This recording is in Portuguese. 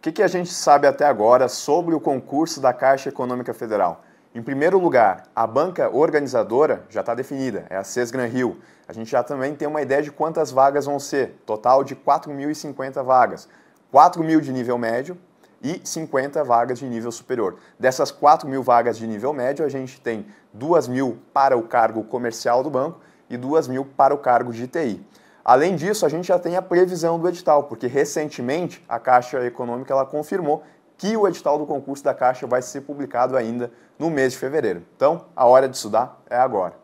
O que, que a gente sabe até agora sobre o concurso da Caixa Econômica Federal? Em primeiro lugar, a banca organizadora já está definida, é a Sesgran Rio. A gente já também tem uma ideia de quantas vagas vão ser, total de 4.050 vagas. 4 mil de nível médio e 50 vagas de nível superior. Dessas 4 mil vagas de nível médio, a gente tem 2 mil para o cargo comercial do banco e 2 mil para o cargo de TI. Além disso, a gente já tem a previsão do edital, porque recentemente a Caixa Econômica ela confirmou que o edital do concurso da Caixa vai ser publicado ainda no mês de fevereiro. Então, a hora de estudar é agora.